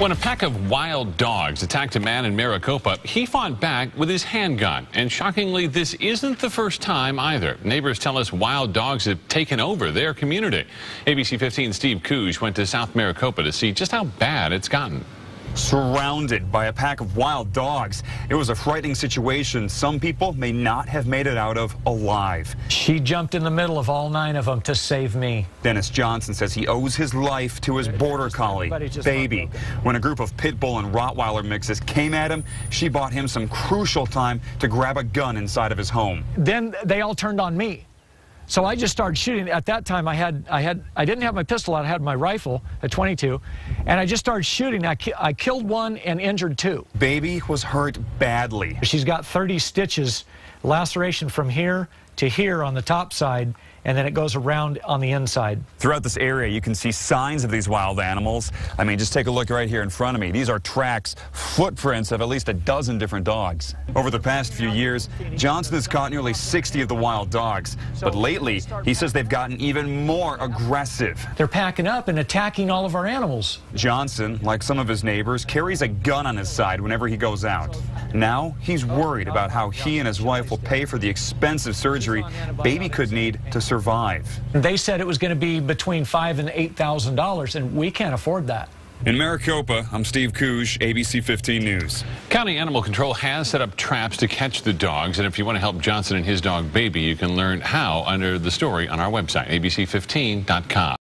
When a pack of wild dogs attacked a man in Maricopa, he fought back with his handgun. And shockingly, this isn't the first time either. Neighbors tell us wild dogs have taken over their community. ABC 15 Steve Cooge went to South Maricopa to see just how bad it's gotten surrounded by a pack of wild dogs. It was a frightening situation some people may not have made it out of alive. She jumped in the middle of all nine of them to save me. Dennis Johnson says he owes his life to his border collie, Baby. When a group of pit bull and Rottweiler mixes came at him, she bought him some crucial time to grab a gun inside of his home. Then they all turned on me. So I just started shooting. At that time, I had, I had, I didn't have my pistol out. I had my rifle at 22, and I just started shooting. I, ki I killed one and injured two. Baby was hurt badly. She's got 30 stitches, laceration from here to here on the top side, and then it goes around on the inside. Throughout this area, you can see signs of these wild animals. I mean, just take a look right here in front of me. These are tracks, footprints of at least a dozen different dogs. Over the past few years, Johnson has caught nearly 60 of the wild dogs. But lately, he says they've gotten even more aggressive. They're packing up and attacking all of our animals. Johnson, like some of his neighbors, carries a gun on his side whenever he goes out. Now, he's worried about how he and his wife will pay for the expensive surgery baby could need to survive. They said it was going to be between five and eight thousand dollars, and we can't afford that. In Maricopa, I'm Steve Cooge, ABC 15 News. County Animal Control has set up traps to catch the dogs, and if you want to help Johnson and his dog Baby, you can learn how under the story on our website, abc15.com.